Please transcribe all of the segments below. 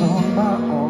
fix this on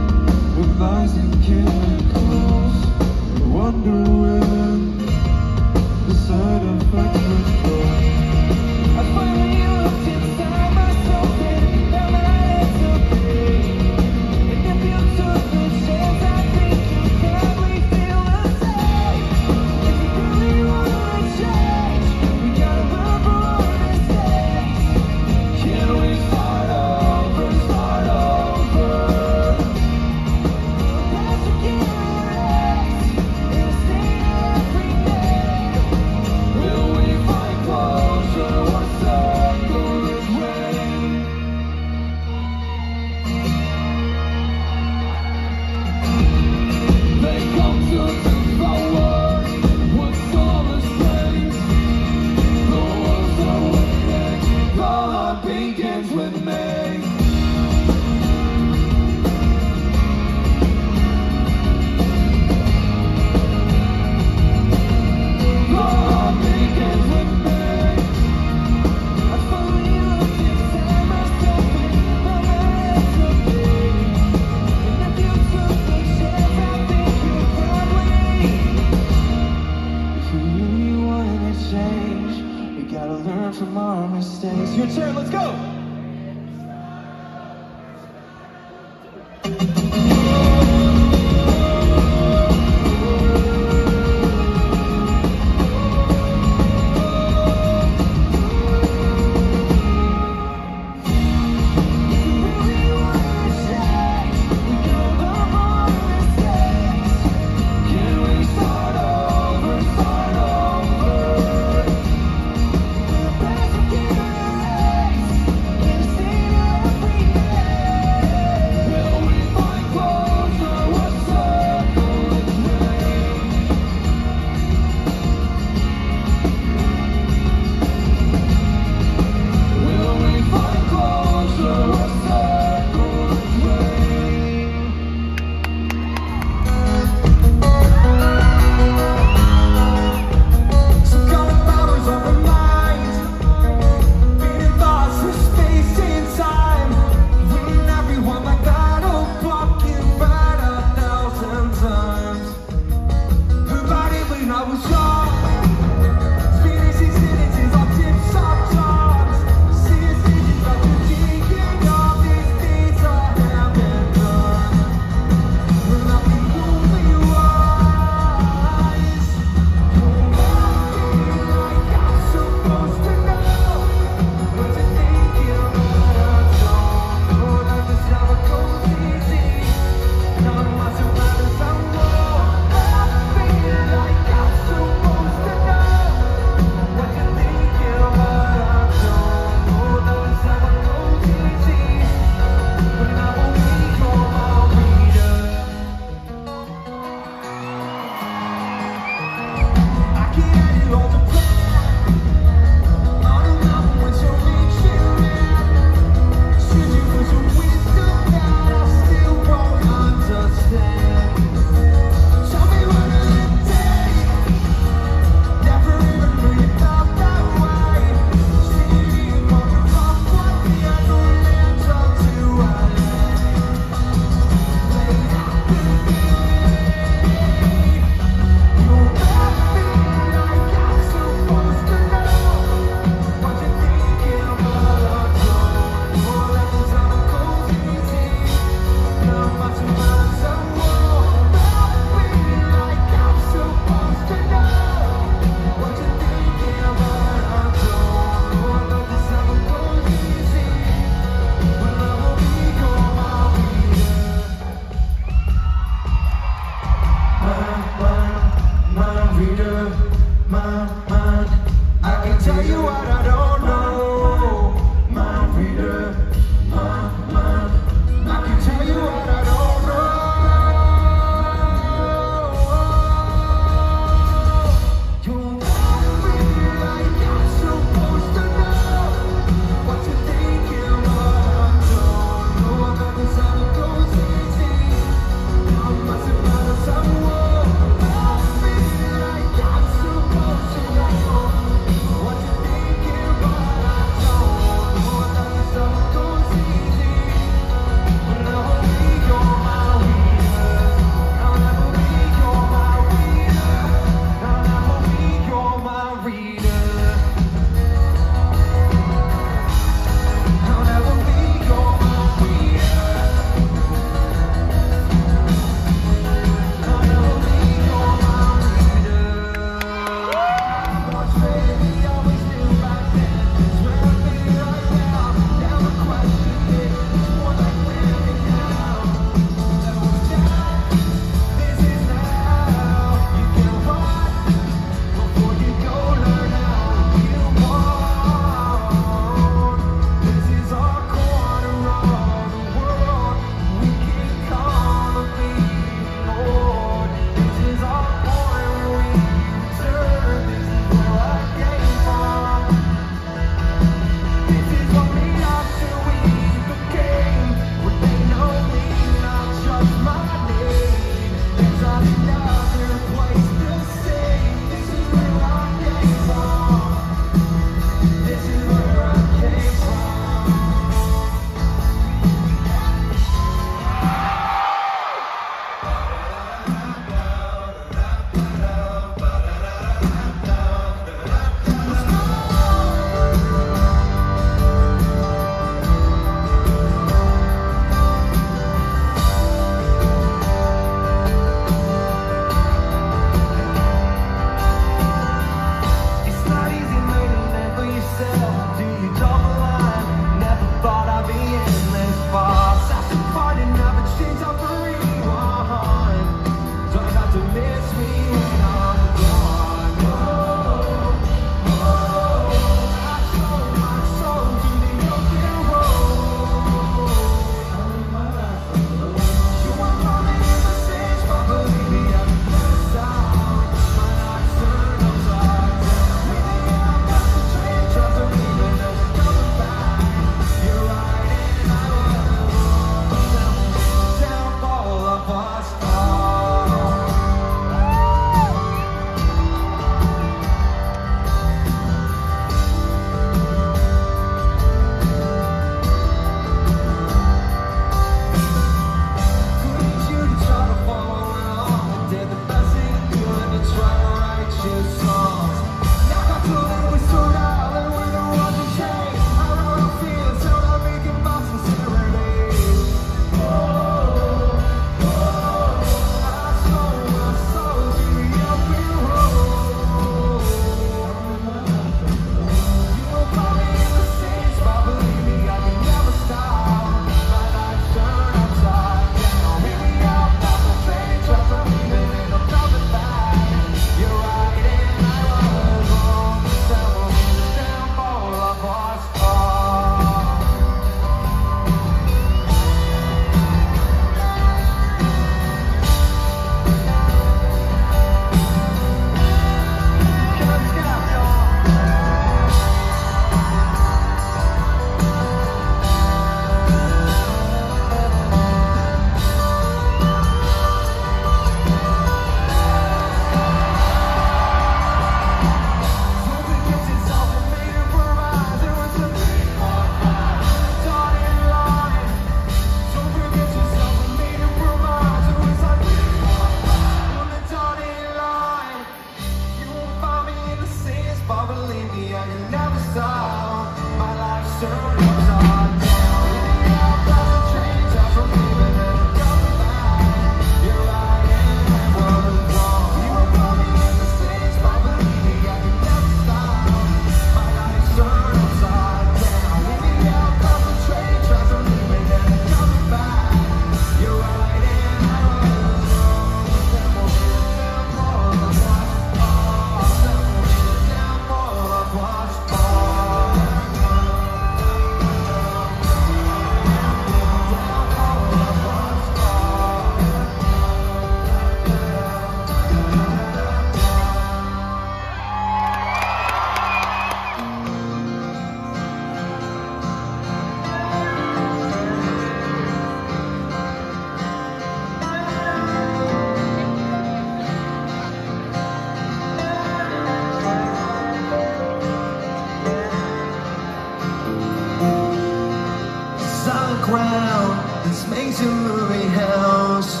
ground, this amazing movie house.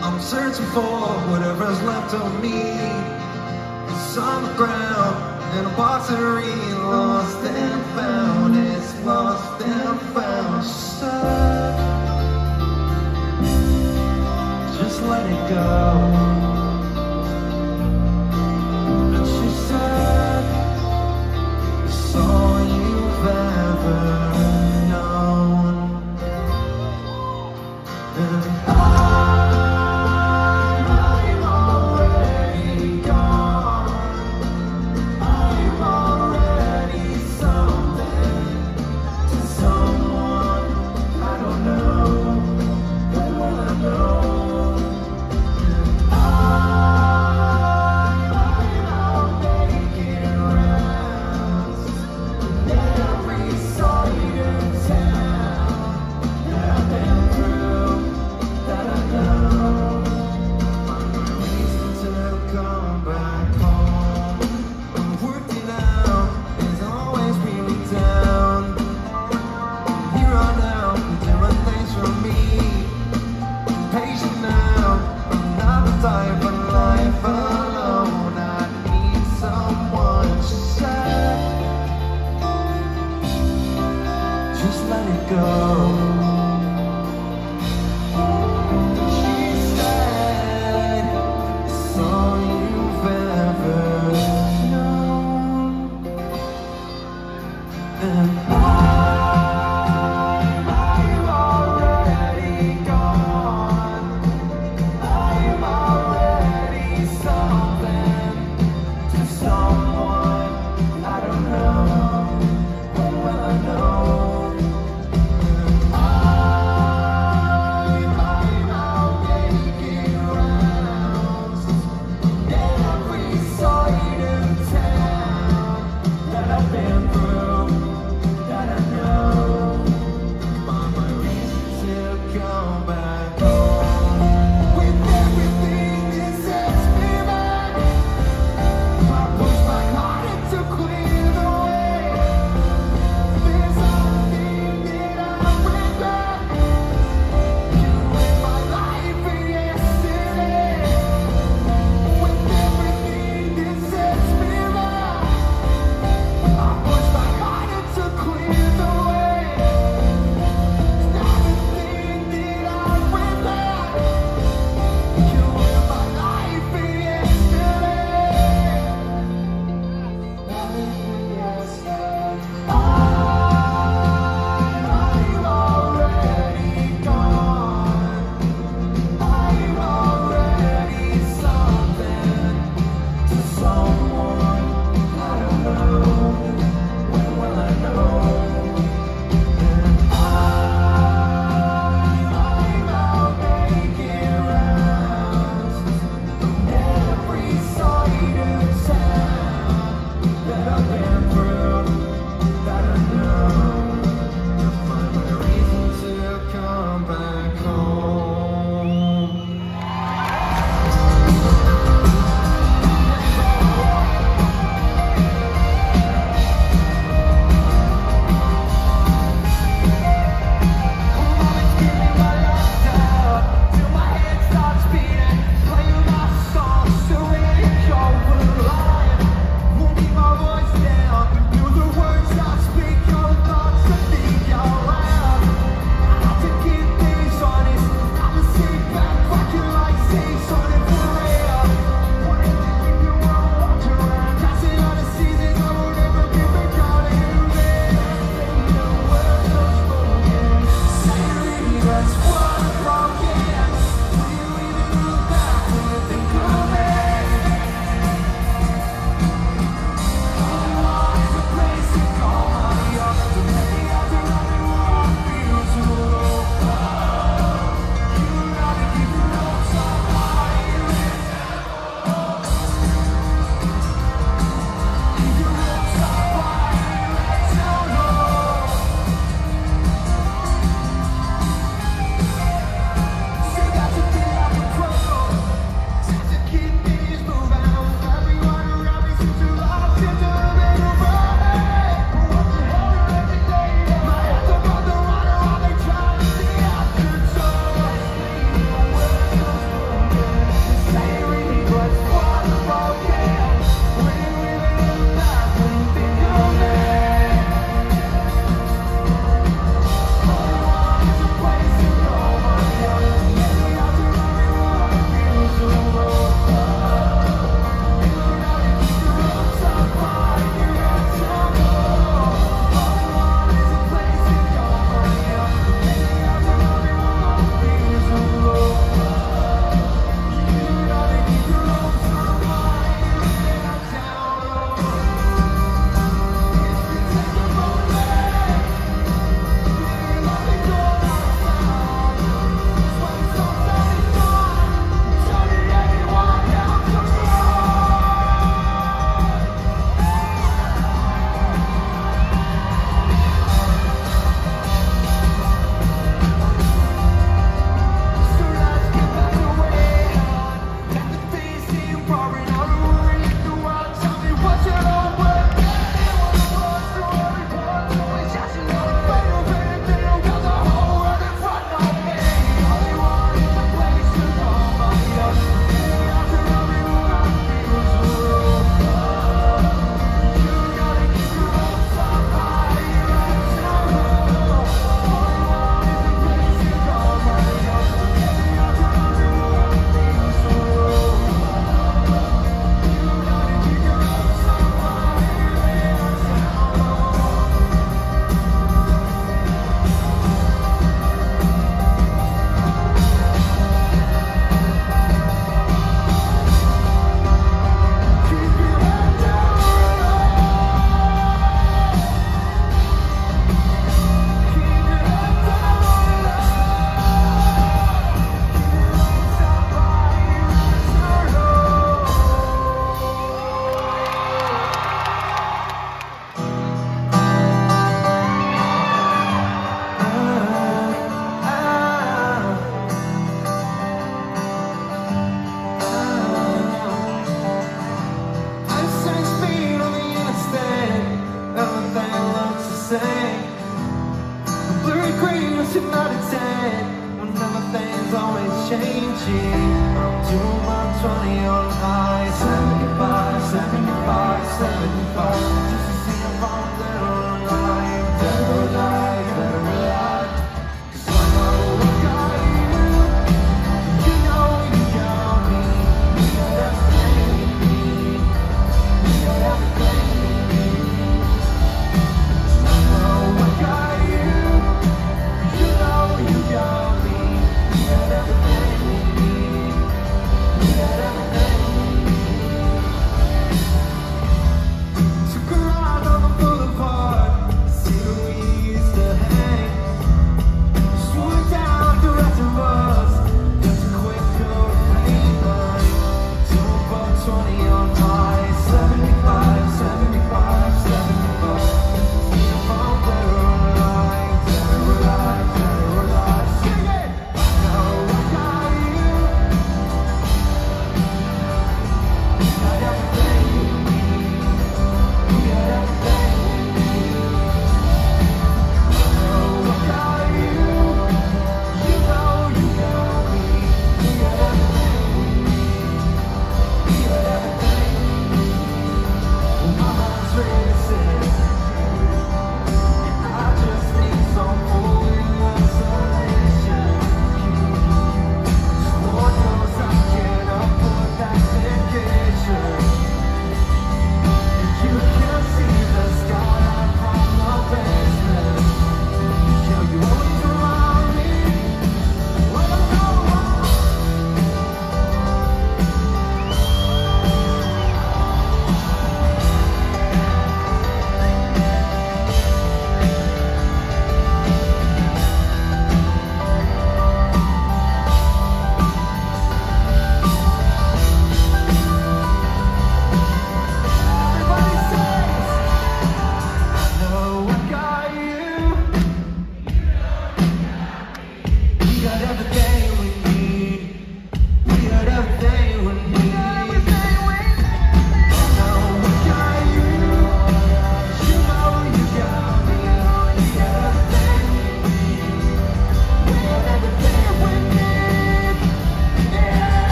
I'm searching for whatever's left of me. It's on the ground, in a boxery, lost and found. It's lost and found. So just let it go.